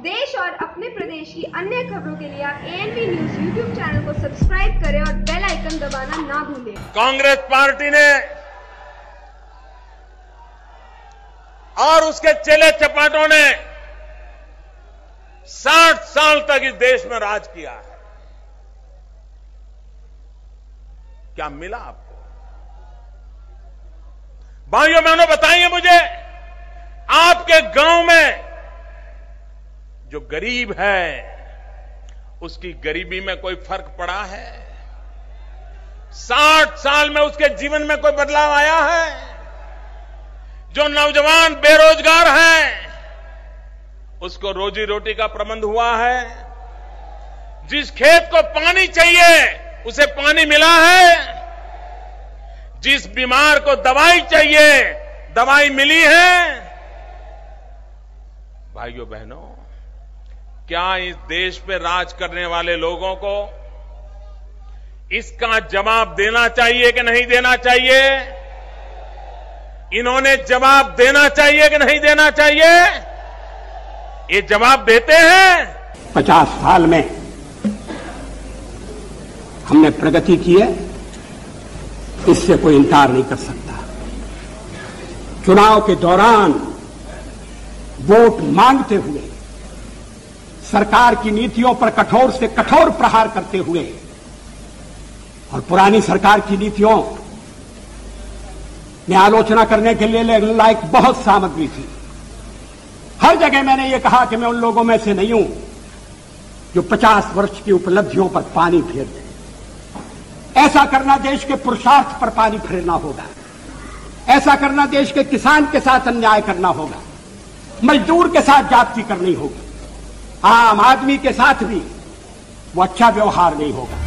देश और अपने प्रदेश की अन्य खबरों के लिए आप एएनबी न्यूज़ यूट्यूब चैनल को सब्सक्राइब करें और बेल आइकन दबाना ना भूलें। कांग्रेस पार्टी ने और उसके चेले चपाटों ने 60 साल तक इस देश में राज किया है। क्या मिला आपको? भाइयों, बहनों, बताइए मुझे, आपके गाँव में जो गरीब है, उसकी गरीबी में कोई फ़र्क पड़ा है? साठ साल में उसके जीवन में कोई बदलाव आया है? जो नौजवान बेरोजगार है, उसको रोजी रोटी का प्रबंध हुआ है? जिस खेत को पानी चाहिए, उसे पानी मिला है? जिस बीमार को दवाई चाहिए, दवाई मिली है? भाइयों, बहनों क्या इस देश पे राज करने वाले लोगों को इसका जवाब देना चाहिए कि नहीं देना चाहिए? इन्होंने जवाब देना चाहिए कि नहीं देना चाहिए? ये जवाब देते हैं। पचास साल में हमने प्रगति की है, इससे कोई इंकार नहीं कर सकता। चुनाव के दौरान वोट मांगते हुए सरकार की नीतियों पर कठोर से कठोर प्रहार करते हुए और पुरानी सरकार की नीतियों में आलोचना करने के लिए लायक बहुत सामग्री थी। हर जगह मैंने ये कहा कि मैं उन लोगों में से नहीं हूँ जो 50 वर्ष की उपलब्धियों पर पानी फेर दे। ऐसा करना देश के पुरुषार्थ पर पानी फेरना होगा। ऐसा करना देश के किसान के साथ अन्याय करना होगा। मजदूर के साथ जाति करनी होगी। आम आदमी के साथ भी वो अच्छा व्यवहार नहीं होगा।